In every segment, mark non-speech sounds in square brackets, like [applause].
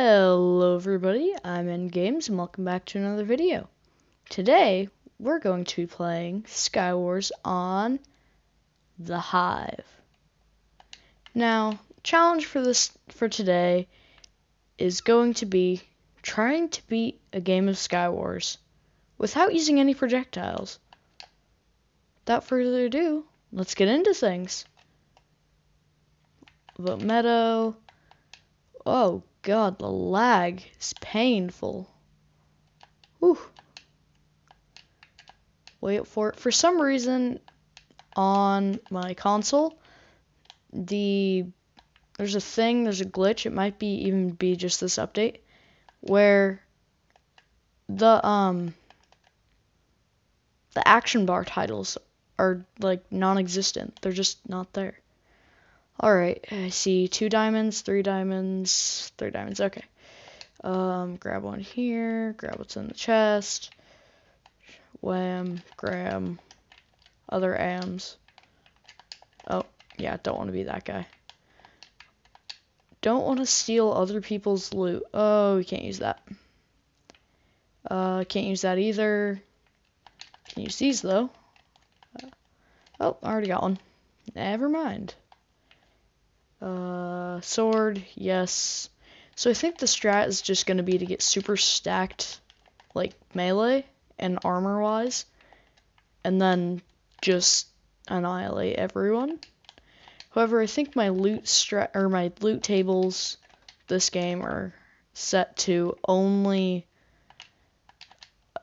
Hello everybody, I'm Endgames and welcome back to another video. Today, we're going to be playing Skywars on the Hive. Now, challenge for this for today is going to be trying to beat a game of Skywars without using any projectiles. Without further ado, let's get into things. Vote Meadow. Oh god, the lag is painful. Whew. Wait for it. For some reason, on my console, the there's a thing, there's a glitch. It might be even be just this update where the um the action bar titles are like non-existent. They're just not there. Alright, I see two diamonds, three diamonds, three diamonds, okay. Um, grab one here, grab what's in the chest. Wham, grab other AMs. Oh, yeah, don't want to be that guy. Don't want to steal other people's loot. Oh, we can't use that. Uh, can't use that either. Can use these, though. Oh, I already got one. Never mind. Sword, yes. So I think the strat is just going to be to get super stacked, like, melee and armor-wise, and then just annihilate everyone. However, I think my loot strat or my loot tables this game are set to only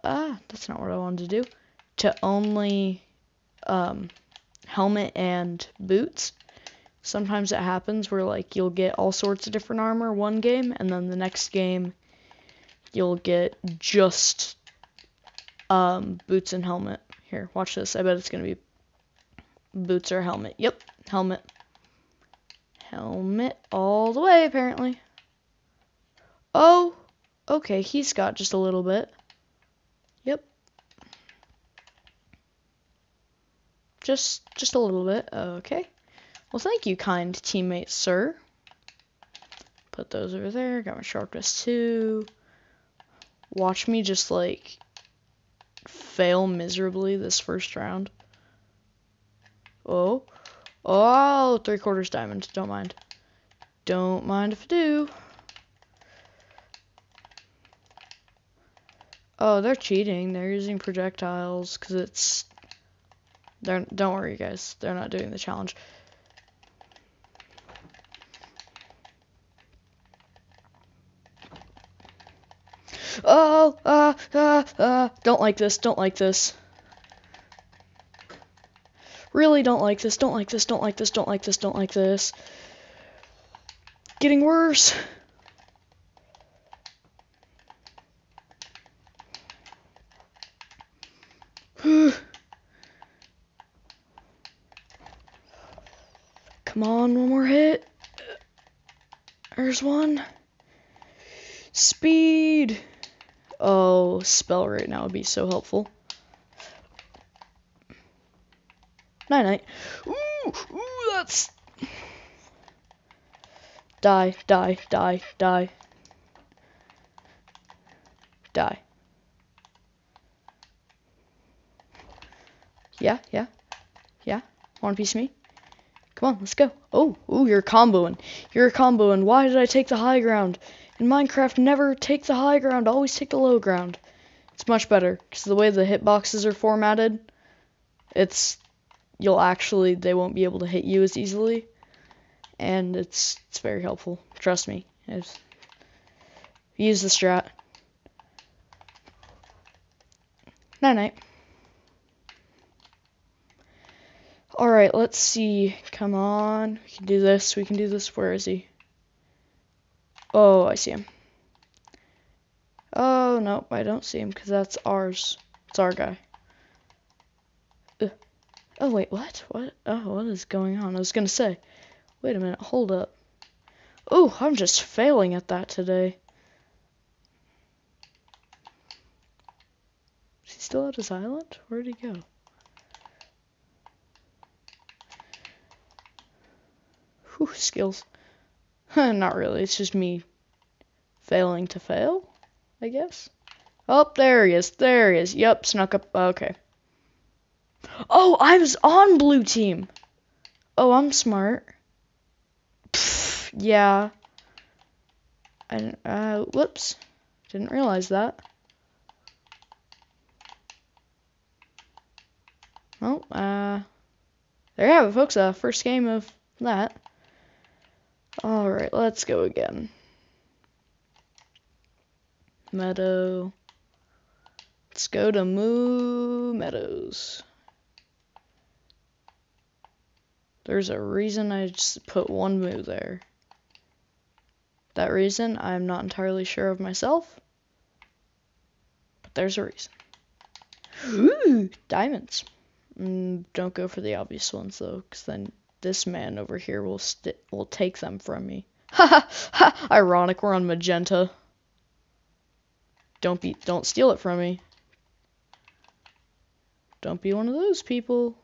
ah, that's not what I wanted to do. To only um, helmet and boots sometimes it happens where like you'll get all sorts of different armor one game and then the next game you'll get just um, boots and helmet. Here, watch this. I bet it's gonna be boots or helmet. Yep, helmet. Helmet all the way apparently. Oh, okay, he's got just a little bit. Yep. Just just a little bit. Okay. Well, thank you, kind teammate, sir. Put those over there. Got my sharpness too. Watch me just, like, fail miserably this first round. Oh. Oh, three quarters diamond. Don't mind. Don't mind if I do. Oh, they're cheating. They're using projectiles because it's. They're, don't worry, guys. They're not doing the challenge. Oh, uh, uh, uh, don't like this, don't like this. Really don't like this, don't like this, don't like this, don't like this, don't like this. Getting worse. [sighs] Come on, one more hit. There's one. Speed. Oh, spell right now would be so helpful. Night night. Ooh, ooh, that's. Die, die, die, die. Die. Yeah, yeah, yeah. Want a piece of me? Come on, let's go. Oh, ooh, you're comboing. You're comboing. Why did I take the high ground? In Minecraft, never take the high ground, always take the low ground. It's much better, because the way the hitboxes are formatted, it's, you'll actually, they won't be able to hit you as easily, and it's, it's very helpful, trust me. It's, use the strat. Night night. Alright, let's see. Come on. We can do this. We can do this. Where is he? Oh, I see him. Oh, no, I don't see him because that's ours. It's our guy. Ugh. Oh, wait, what? What? Oh, what is going on? I was going to say. Wait a minute, hold up. Oh, I'm just failing at that today. Is he still at his island? Where'd he go? Whew, skills. Not really, it's just me failing to fail, I guess. Oh, there he is. There he is. Yep, snuck up. Okay. Oh, I was on blue team. Oh, I'm smart. Pfft, yeah. I uh, whoops. Didn't realize that. Well, uh, there you have it, folks. Uh, first game of that. Alright, let's go again. Meadow. Let's go to Moo Meadows. There's a reason I just put one moo there. That reason I'm not entirely sure of myself. But there's a reason. [gasps] Ooh, diamonds. Mm, don't go for the obvious ones though, because then this man over here will will take them from me. Ha [laughs] ha! Ironic, we're on magenta. Don't be, don't steal it from me. Don't be one of those people.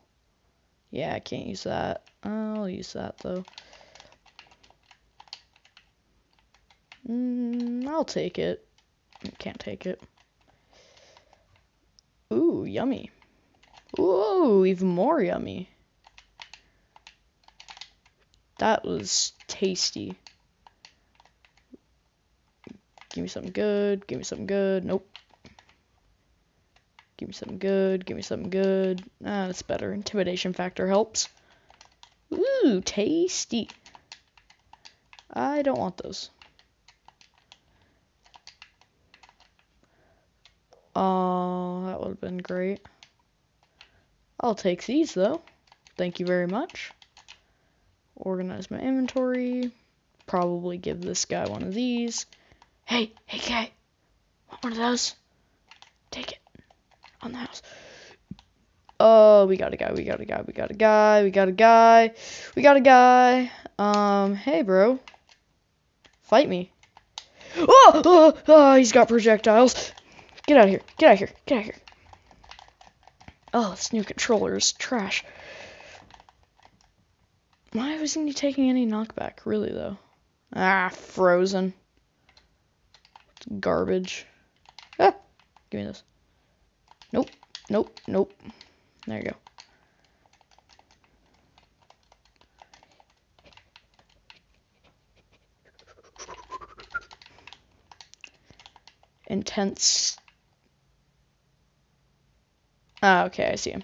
Yeah, I can't use that. I'll use that though. Mm, I'll take it. Can't take it. Ooh, yummy. Ooh, even more yummy. That was tasty. Give me something good. Give me something good. Nope. Give me something good. Give me something good. Ah, that's better. Intimidation factor helps. Ooh, tasty. I don't want those. Oh, that would have been great. I'll take these, though. Thank you very much. Organize my inventory. Probably give this guy one of these. Hey, hey, Kay. Want one of those? Take it. On the house. Oh, we got a guy, we got a guy, we got a guy, we got a guy, we got a guy. Um, hey, bro. Fight me. Oh, oh, oh, he's got projectiles. Get out of here, get out of here, get out of here. Oh, this new controller is trash. Why wasn't he taking any knockback, really, though? Ah, frozen. Garbage. Ah, give me this. Nope, nope, nope. There you go. Intense. Ah, okay, I see him.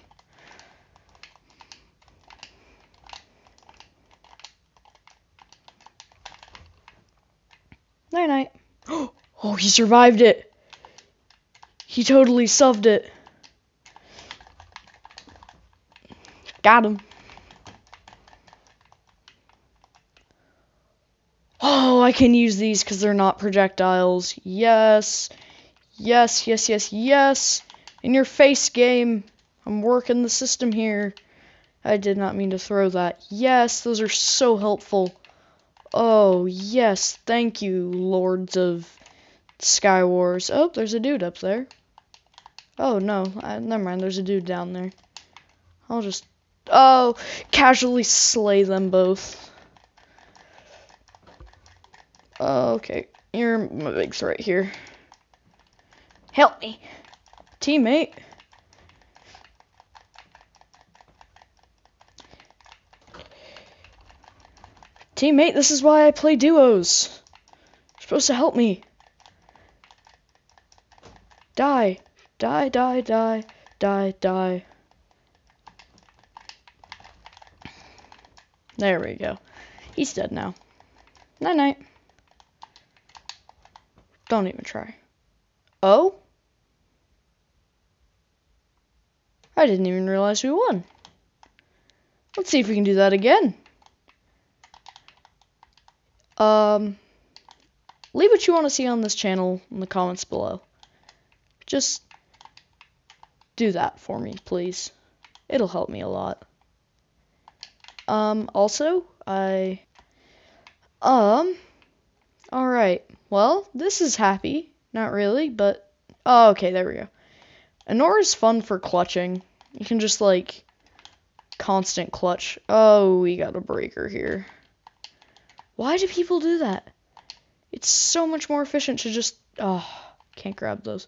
Night night. [gasps] Oh, he survived it. He totally subbed it. Got him. Oh, I can use these because they're not projectiles. Yes. Yes, yes, yes, yes. In your face, game. I'm working the system here. I did not mean to throw that. Yes, those are so helpful. Oh, yes. Thank you, Lords of Sky Wars. Oh, there's a dude up there. Oh, no. I, never mind. There's a dude down there. I'll just Oh, casually slay them both. Oh, okay, you're my threat here. Help me, teammate. Teammate, this is why I play duos. You're supposed to help me. Die. Die, die, die, die, die. There we go. He's dead now. Night night. Don't even try. Oh? I didn't even realize we won. Let's see if we can do that again. Um, leave what you want to see on this channel in the comments below. Just do that for me, please. It'll help me a lot. Um, also, I, um, alright, well, this is happy, not really, but, oh, okay, there we go. Anora is fun for clutching, you can just, like, constant clutch. Oh, we got a breaker here. Why do people do that? It's so much more efficient to just, oh, can't grab those.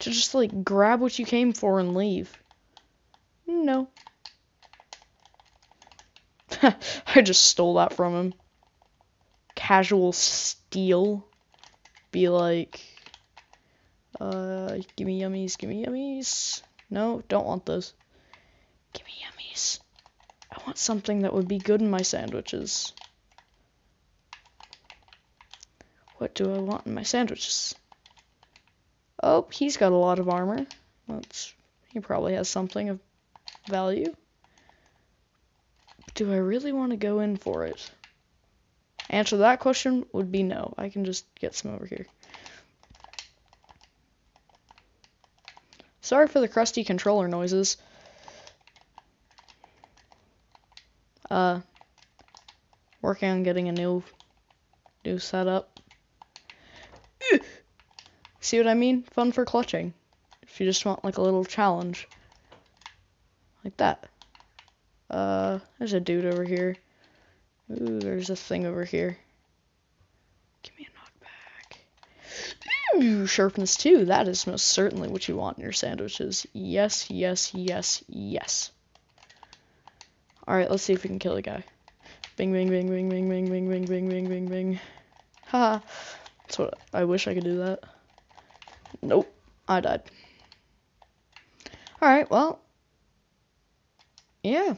To just like grab what you came for and leave. No. [laughs] I just stole that from him. Casual steal. Be like, uh, give me yummies, give me yummies. No, don't want those. Give me yummies. I want something that would be good in my sandwiches. What do I want in my sandwiches? Oh, he's got a lot of armor. That's he probably has something of value. Do I really want to go in for it? Answer that question would be no. I can just get some over here. Sorry for the crusty controller noises. Uh, working on getting a new, new setup. See what I mean? Fun for clutching. If you just want like a little challenge. Like that. Uh, there's a dude over here. Ooh, there's a thing over here. Give me a knockback. Ooh, sharpness too. That is most certainly what you want in your sandwiches. Yes, yes, yes, yes. Alright, let's see if we can kill a guy. Bing, bing, bing, bing, bing, bing, bing, bing, bing, bing, bing, bing. Haha. That's what I wish I could do that. Nope. I died. Alright, well. Yeah.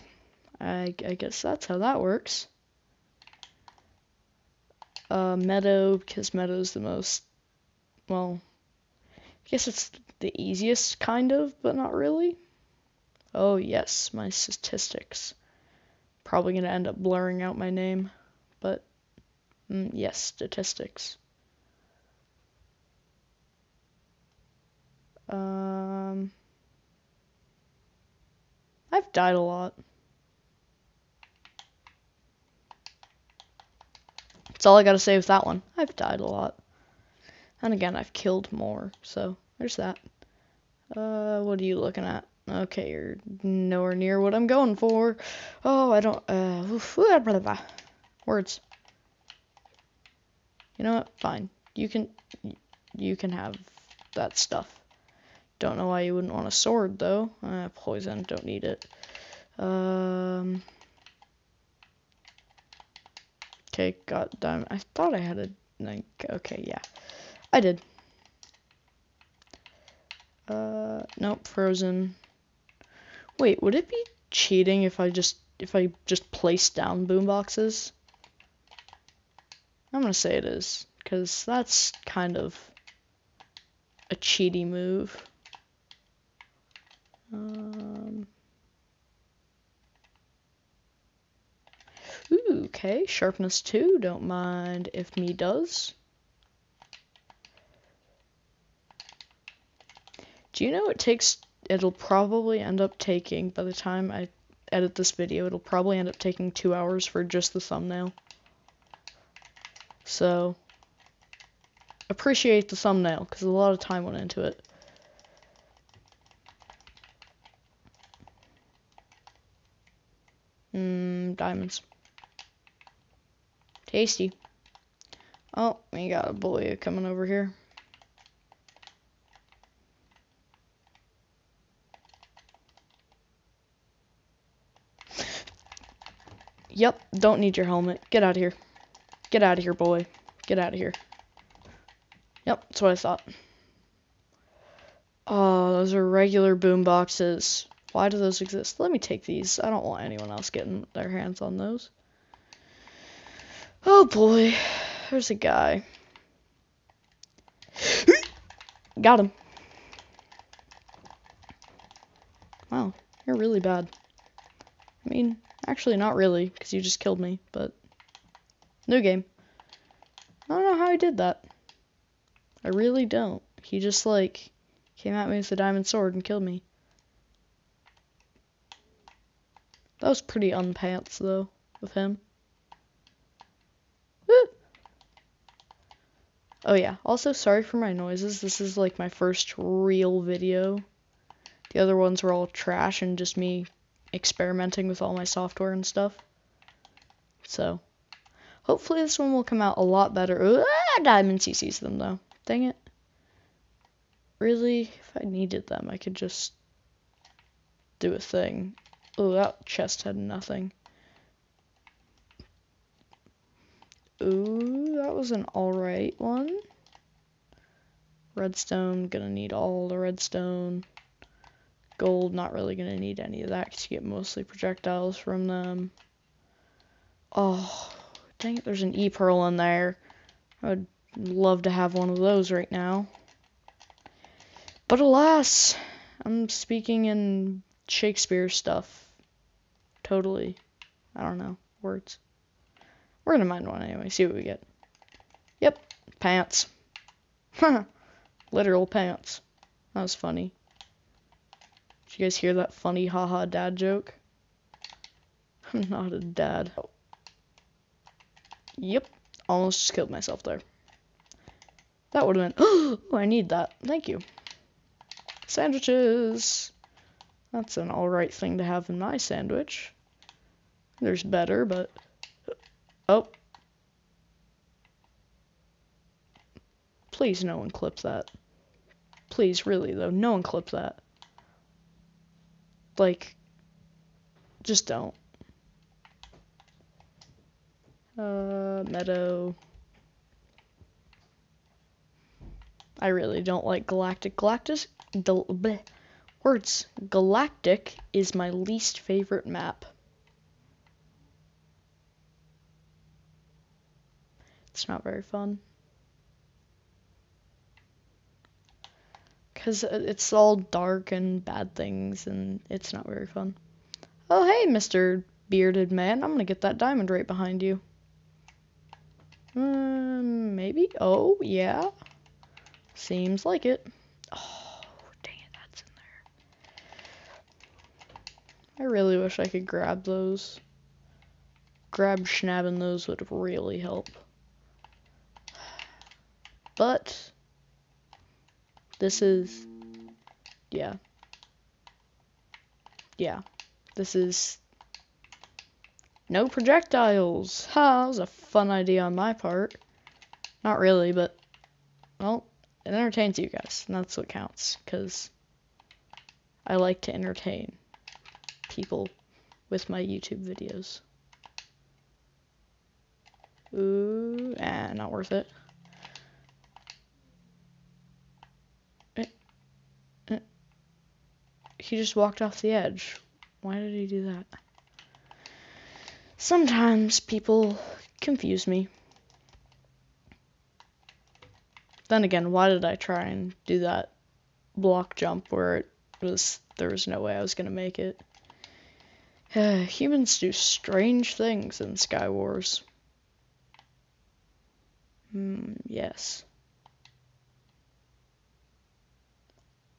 I, I guess that's how that works. Uh, Meadow, because Meadow's the most, well, I guess it's the easiest, kind of, but not really. Oh, yes, my statistics. Probably going to end up blurring out my name, but mm, yes, statistics. Um, I've died a lot. That's all I gotta say with that one. I've died a lot. And again, I've killed more, so there's that. Uh, what are you looking at? Okay, you're nowhere near what I'm going for. Oh, I don't, uh, oof, blah, blah, blah. words. You know what? Fine. You can, you can have that stuff. Don't know why you wouldn't want a sword, though. Uh, poison, don't need it. Um... Okay, got diamond. I thought I had a like. Okay, yeah, I did. Uh, nope, frozen. Wait, would it be cheating if I just if I just place down boomboxes? I'm gonna say it is, because that's kind of a cheaty move. Um. Ooh, okay, sharpness 2, don't mind if me does. Do you know it takes, it'll probably end up taking, by the time I edit this video, it'll probably end up taking two hours for just the thumbnail. So, appreciate the thumbnail, because a lot of time went into it. Diamonds. Tasty. Oh, we got a bully coming over here. Yep, don't need your helmet. Get out of here. Get out of here, boy. Get out of here. Yep, that's what I thought. Oh, those are regular boom boxes. Why do those exist? Let me take these. I don't want anyone else getting their hands on those. Oh boy, there's a guy. [gasps] Got him. Wow, you're really bad. I mean, actually not really, because you just killed me, but... New game. I don't know how he did that. I really don't. He just, like, came at me with a diamond sword and killed me. That was pretty unpants, though, of him. Oh yeah, also sorry for my noises. This is like my first real video. The other ones were all trash and just me experimenting with all my software and stuff. So, hopefully this one will come out a lot better. Ah, diamond CCs them though. Dang it. Really? If I needed them, I could just do a thing. Oh, that chest had nothing. Ooh, that was an alright one. Redstone, gonna need all the redstone. Gold, not really gonna need any of that because you get mostly projectiles from them. Oh, dang it, there's an E-pearl in there. I would love to have one of those right now. But alas, I'm speaking in Shakespeare stuff. Totally. I don't know. Words. We're gonna mind one anyway, see what we get. Yep, pants. Huh? [laughs] Literal pants. That was funny. Did you guys hear that funny haha dad joke? [laughs] I'm not a dad. Yep, almost just killed myself there. That would have been. [gasps] Oh, I need that. Thank you. Sandwiches. That's an alright thing to have in my sandwich. There's better, but. Oh. Please, no one clip that. Please, really, though, no one clip that. Like, just don't. Uh, meadow. I really don't like Galactic. Galactus, bleh, words. Galactic is my least favorite map. It's not very fun. Because it's all dark and bad things, and it's not very fun. Oh, hey, Mr. Bearded Man. I'm going to get that diamond right behind you. Um, maybe? Oh, yeah. Seems like it. Oh, dang it, that's in there. I really wish I could grab those. Grab schnabbing those would really help. But this is yeah. Yeah. This is no projectiles. Ha, that was a fun idea on my part. Not really, but well, it entertains you guys, and that's what counts, because I like to entertain people with my YouTube videos. Ooh, ah, not worth it. He just walked off the edge. Why did he do that? Sometimes people confuse me. Then again, why did I try and do that block jump where it was there was no way I was gonna make it? Humans do strange things in Sky Wars. Hmm, yes.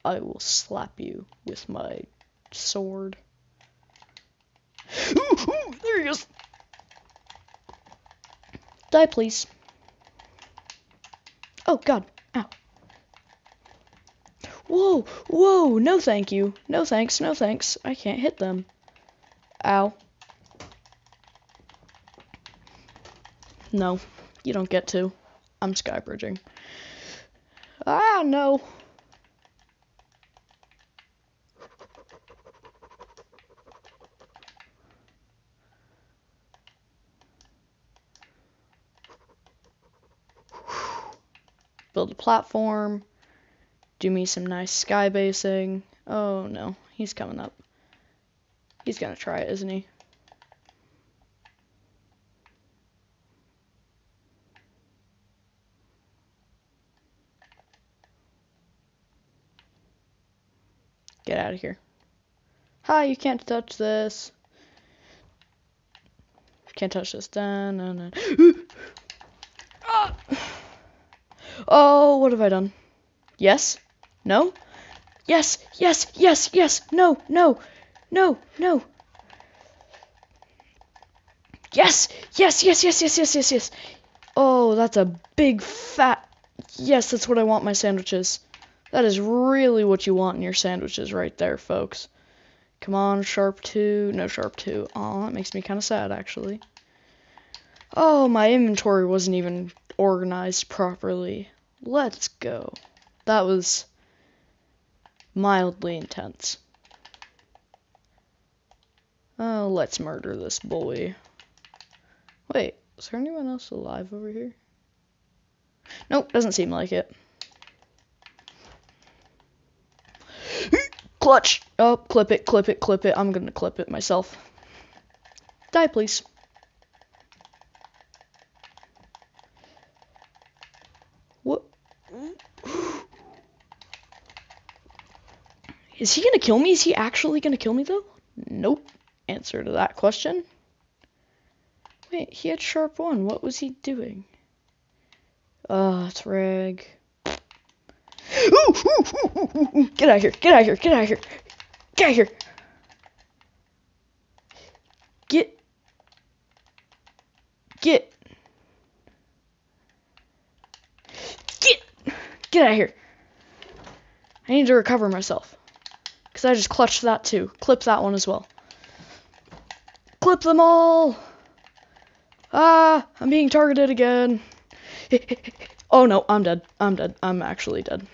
I will slap you with my sword. Ooh, ooh, there he goes. Die, please. Oh, God. Ow. Whoa, whoa, no thank you. No thanks, no thanks. I can't hit them. Ow. No, you don't get to. I'm skybridging. Ah, no. build a platform, do me some nice sky basing. Oh no, he's coming up. He's gonna try it, isn't he? Get out of here. Hi, you can't touch this. Can't touch this. Dun, dun, dun. Oh, what have I done? Yes? No? Yes, yes, yes, yes, no, no, no, no. Yes, yes, yes, yes, yes, yes, yes, yes. Oh, that's a big fat. Yes, that's what I want my sandwiches. That is really what you want in your sandwiches right there, folks. Come on, sharp two. No, sharp two. Oh, that makes me kind of sad, actually. Oh, my inventory wasn't even organized properly. Let's go. That was mildly intense. Oh, let's murder this boy. Wait, is there anyone else alive over here? Nope, doesn't seem like it. [gasps] Clutch! Oh, clip it, clip it, clip it. I'm gonna clip it myself. Die, please. What? [gasps] Is he gonna kill me? Is he actually gonna kill me, though? Answer to that question. Wait, he had sharp one. What was he doing? Oh, it's rag. Ooh, ooh, ooh, get out of here! Get out of here! Get out of here! Get out of here! Get. Get. Get. Get out of here! I need to recover myself. Because I just clutched that too. Clip that one as well. Clip them all! Ah, I'm being targeted again. [laughs] oh no, I'm dead. I'm dead. I'm actually dead.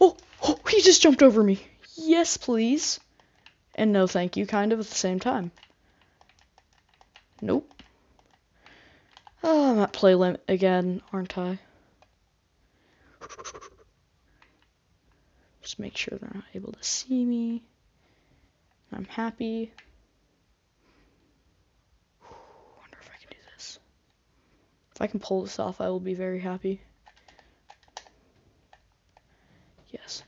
Oh, oh, he just jumped over me. Yes, please. And no thank you, kind of, at the same time. Nope. Oh, I'm at play limit again, aren't I? Just make sure they're not able to see me. I'm happy. If I can pull this off, I will be very happy. Yes.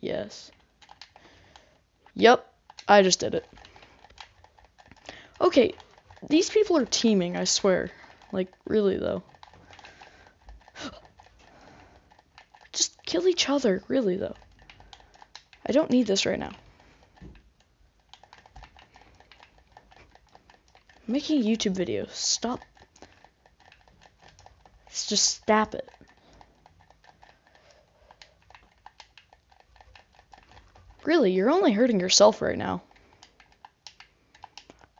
Yes. Yep, I just did it. Okay, these people are teaming, I swear. Like, really, though. [gasps] Just kill each other, really, though. I don't need this right now. Making a YouTube video. Stop. just stop it. Really, you're only hurting yourself right now.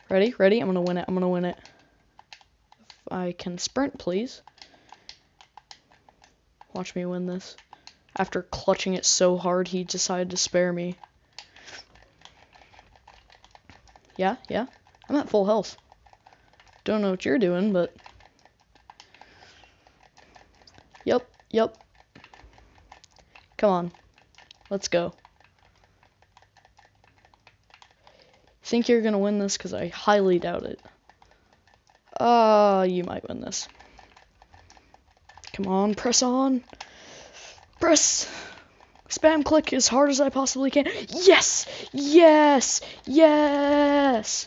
Ready? Ready? I'm gonna win it. I'm gonna win it. If I can sprint, please. Watch me win this. After clutching it so hard, he decided to spare me. Yeah, yeah. I'm at full health. Don't know what you're doing, but... Yep, yep. Come on. Let's go. Think you're gonna win this? Because I highly doubt it. Uh, you might win this. Come on, press on. Press. Spam click as hard as I possibly can. Yes! Yes! Yes!